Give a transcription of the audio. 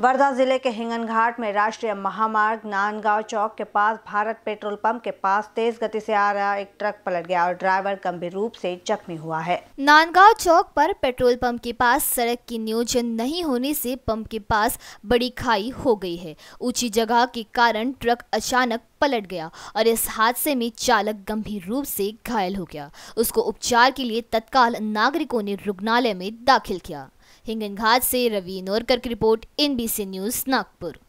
वर्धा ज़िले के हिंगन घाट में राष्ट्रीय महामार्ग नांदगांव चौक के पास भारत पेट्रोल पंप के पास तेज गति से आ रहा एक ट्रक पलट गया और ड्राइवर गंभीर रूप से जख्मी हुआ है। नांदगांव चौक पर पेट्रोल पंप के पास सड़क की नियोजन नहीं होने से पंप के पास बड़ी खाई हो गई है। ऊँची जगह के कारण ट्रक अचानक पलट गया और इस हादसे में चालक गंभीर रूप से घायल हो गया। उसको उपचार के लिए तत्काल नागरिकों ने रुग्णालय में दाखिल किया। हिंगन घाट से रवि नोरकर की रिपोर्ट एनबीसी न्यूज़ नागपुर।